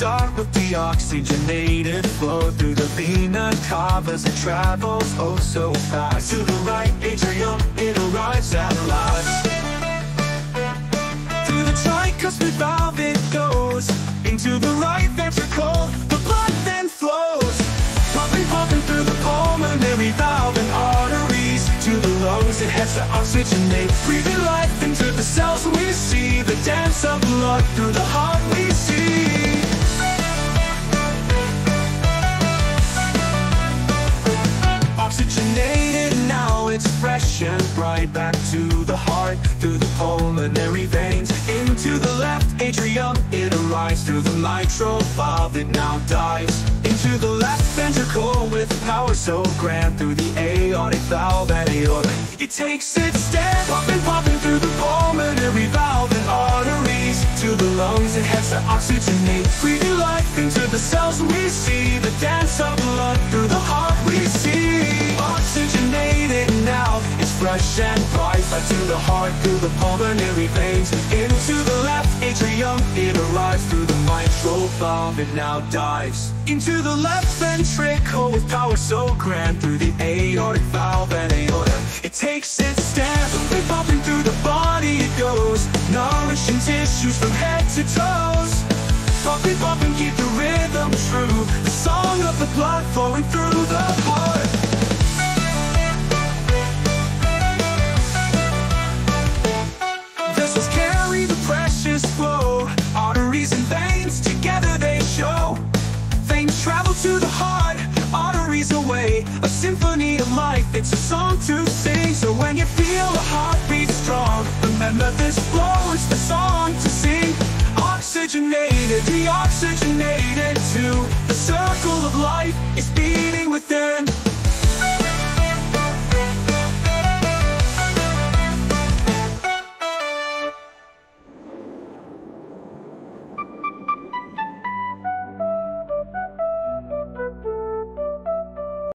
start with deoxygenated flow through the vena cava as it travels oh so fast. To the right atrium, it arrives at last. Through the tricuspid valve it goes into the right ventricle. The blood then flows, pumping, pumping through the pulmonary valve and arteries to the lungs. It heads to oxygenate, breathing life into the cells we see. The dance of blood through the heart we see. Through the pulmonary veins Into the left atrium, it arrives Through the mitral valve, it now dives Into the left ventricle with power so grand Through the aortic valve and aorta It takes its stand, pumping, pumping Through the pulmonary valve and arteries To the lungs, it heads to oxygenate Breathing life into the cells. We see The dance of blood through the heart. We see Oxygenated now, it's fresh and bright Back to the heart, through the pulmonary veins Into the left atrium, it arrives Through the mitral valve, it now dives Into the left ventricle with power so grand Through the aortic valve and aorta. It takes its stand, pumping through the body it goes Nourishing tissues from head to toes. Pumping, pumping, keep the rhythm true The song of the blood flowing through the heart To the heart, arteries away. A symphony of life, it's a song to sing. So when you feel the heartbeat strong Remember this flow is the song to sing. Oxygenated, deoxygenated too The circle of life is beating within